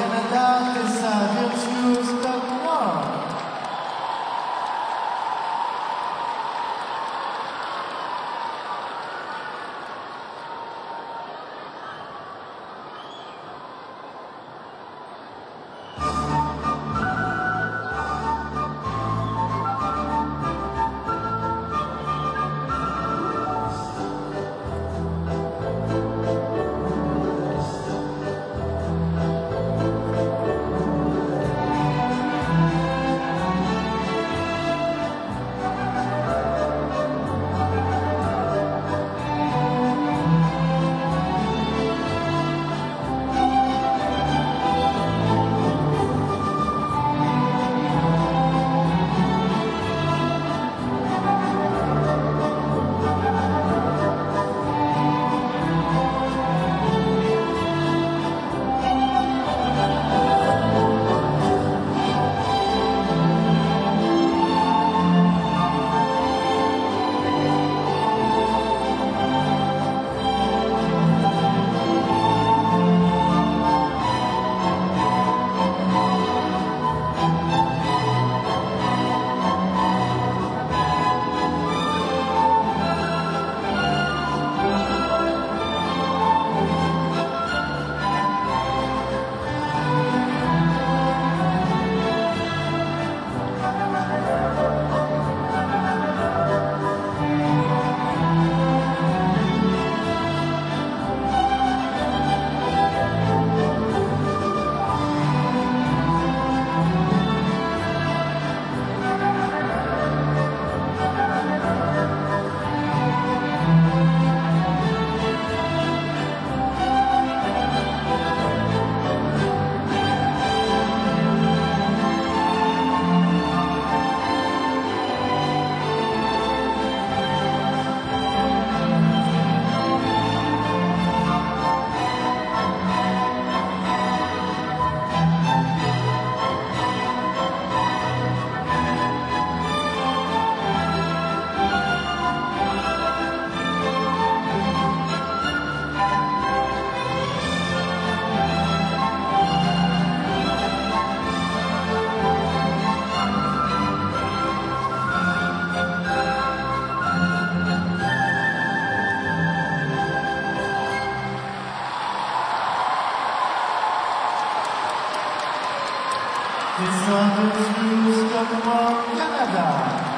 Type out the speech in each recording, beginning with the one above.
Canada is uh, virtuous This song is used from Canada.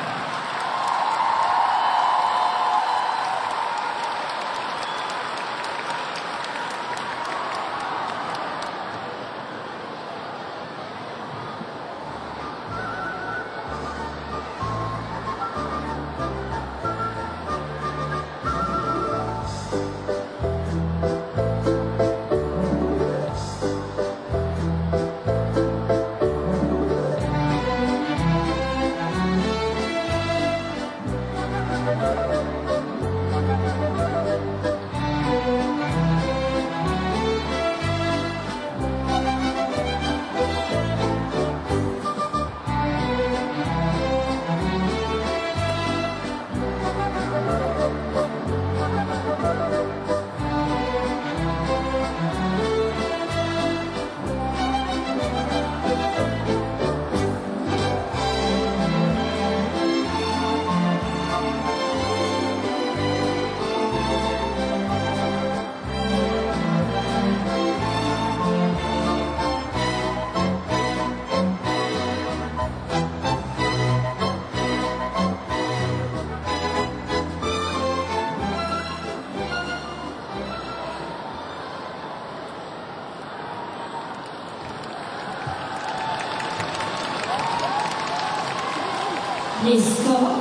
l'histoire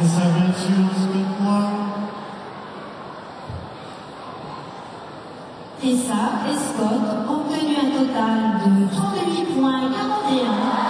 de sa virtuose mémoire. Tessa et Scott ont obtenu un total de 38 points 41.